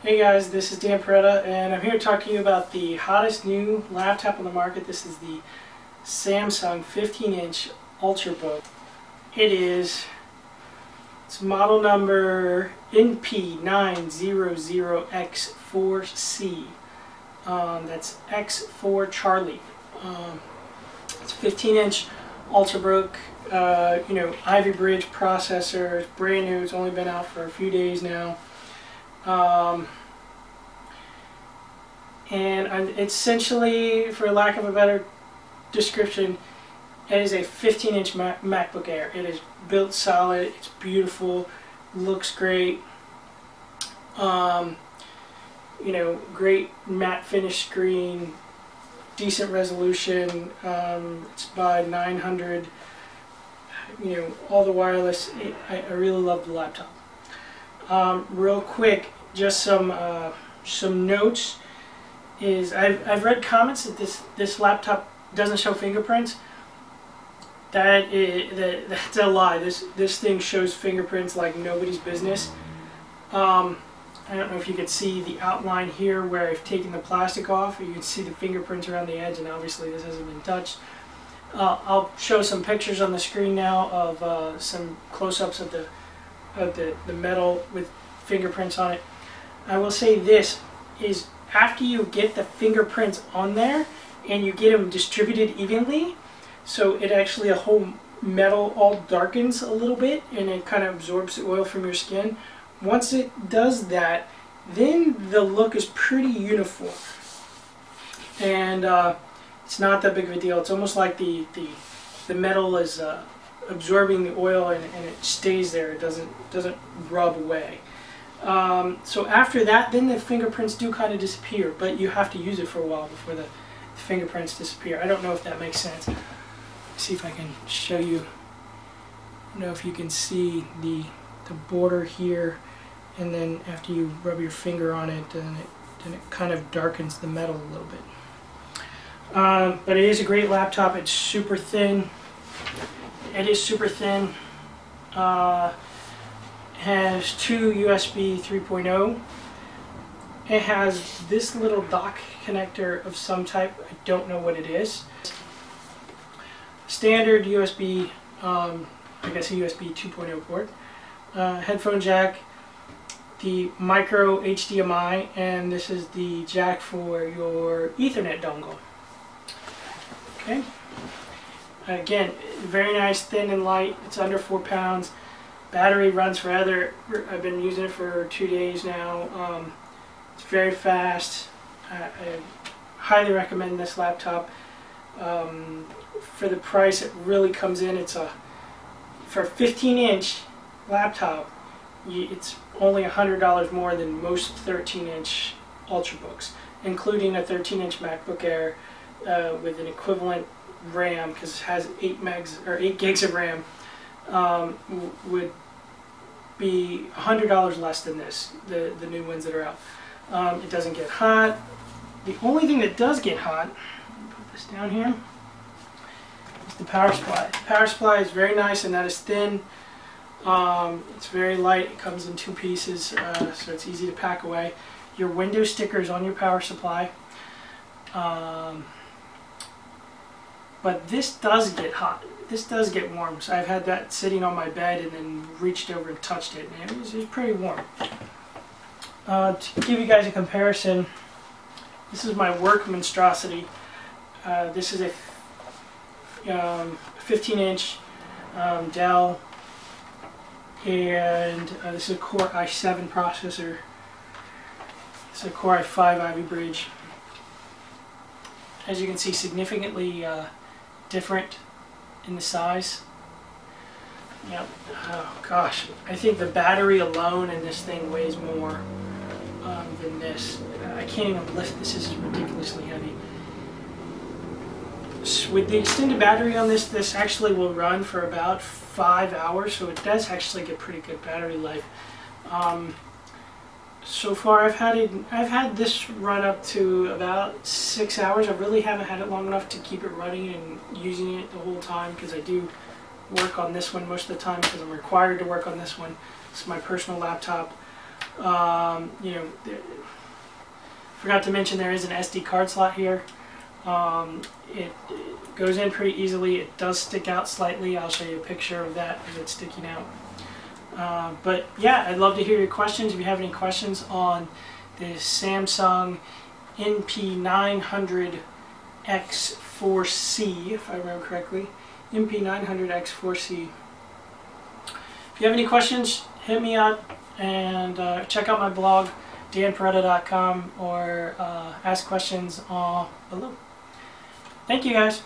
Hey guys, this is Dan Peretta, and I'm here to talk to you about the hottest new laptop on the market. This is the Samsung 15-inch Ultrabook. It is, it's model number NP900X4C. Um, that's X4 Charlie. Um, it's a 15-inch Ultrabook, uh, you know, Ivy Bridge processor. It's brand new. It's only been out for a few days now. Um, and essentially, for lack of a better description, it is a 15-inch Mac MacBook Air. It is built solid. It's beautiful. Looks great. Um, you know, great matte finish screen. Decent resolution. Um, it's by 900. You know, all the wireless. I, I really love the laptop. Um, real quick, just some uh, some notes. Is I've, I've read comments that this this laptop doesn't show fingerprints. That is that, that's a lie. This this thing shows fingerprints like nobody's business. Um, I don't know if you can see the outline here where I've taken the plastic off. You can see the fingerprints around the edge, and obviously this hasn't been touched. Uh, I'll show some pictures on the screen now of uh, some close-ups of the of the, the metal with fingerprints on it. I will say this is after you get the fingerprints on there and you get them distributed evenly, so it actually a whole metal all darkens a little bit and it kind of absorbs the oil from your skin. Once it does that, then the look is pretty uniform. And uh, it's not that big of a deal. It's almost like the, the, the metal is uh, absorbing the oil and, and, it stays there. It doesn't doesn't rub away. Um, so after that, then the fingerprints do kind of disappear, but you have to use it for a while before the, the fingerprints disappear. I don't know if that makes sense. Let's see if I can show you. I know if you can see the the border here, and then after you rub your finger on it, then it then it kind of darkens the metal a little bit. Um, but it is a great laptop. It's super thin. It is super thin. Uh, has two USB 3.0. It has this little dock connector of some type. I don't know what it is. Standard USB, um, I guess a USB 2.0 port. Uh, headphone jack, the micro HDMI, and this is the jack for your Ethernet dongle. Okay. Again, very nice, thin and light. It's under four pounds. Battery runs forever. I've been using it for two days now. Um, it's very fast. I, I, highly recommend this laptop. Um, for the price it really comes in, it's a for a 15 inch laptop, you, it's only $100 more than most 13 inch Ultrabooks, including a 13 inch MacBook Air uh, with an equivalent RAM because it has 8 megs or 8 gigs of RAM um, would be $100 less than this, the, the new ones that are out. Um, it doesn't get hot. The only thing that does get hot, put this down here, is the power supply. The power supply is very nice and that is thin. Um, it's very light. It comes in two pieces, uh, so it's easy to pack away. Your window stickers on your power supply. Um, but this does get hot. This does get warm. So I've had that sitting on my bed and then reached over and touched it, and it was, it was pretty warm. Uh, to give you guys a comparison, this is my work monstrosity. Uh, this is a 15-inch um, um, Dell, and uh, this is a Core i7 processor. It's a Core i5 Ivy Bridge. As you can see, significantly uh, different in the size. Yep. Oh gosh, I think the battery alone in this thing weighs more um, than this. I can't even lift this. This is ridiculously heavy. With the extended battery on this, this actually will run for about five hours, so it does actually get pretty good battery life. Um, so far I've had it I've had this run up to about six hours I really haven't had it long enough to keep it running and using it the whole time because I do work on this one most of the time because I'm required to work on this one it's my personal laptop Um, you know, forgot to mention there is an SD card slot here. Um, it, it goes in pretty easily. It does stick out slightly. I'll show you a picture of that as it's sticking out. Uh, but yeah, I'd love to hear your questions. If you have any questions on the Samsung NP900X4C, if I remember correctly, NP900X4C. If you have any questions, hit me up and uh, check out my blog, danperetta.com, or uh, ask questions uh, below. Thank you guys.